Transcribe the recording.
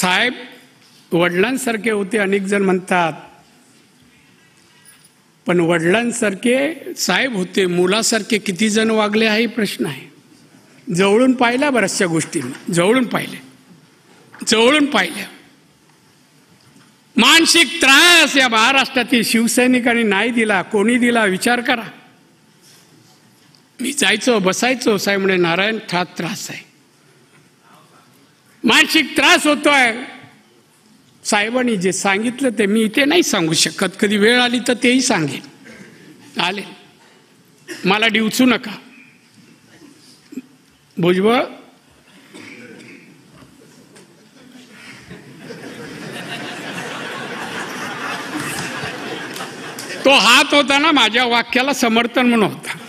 साहेब वडिलांसारखे होते अनेक जण म्हणतात पण वडिलांसारखे साहेब होते मुलासारखे किती जण वागले हा प्रश्न आहे. जवळून पाहिल्या बऱ्याचशा गोष्टींना जवळून पाहिल्या जवळून पाहिल्या. मानसिक त्रास या महाराष्ट्रातील शिवसैनिकांनी नाही दिला कोणी दिला विचार करा. मी जायचो बसायचो साहेब म्हणे नारायण हा त्रास आहे. मानसिक त्रास होतोय. साहेबांनी जे सांगितलं ते मी इथे नाही सांगू शकत. कधी वेळ आली तर तेही सांगेन. आले. मला डिवचू नका. भुजबळ. तो हात होता ना माझ्या वाक्याला समर्थन म्हणून होता.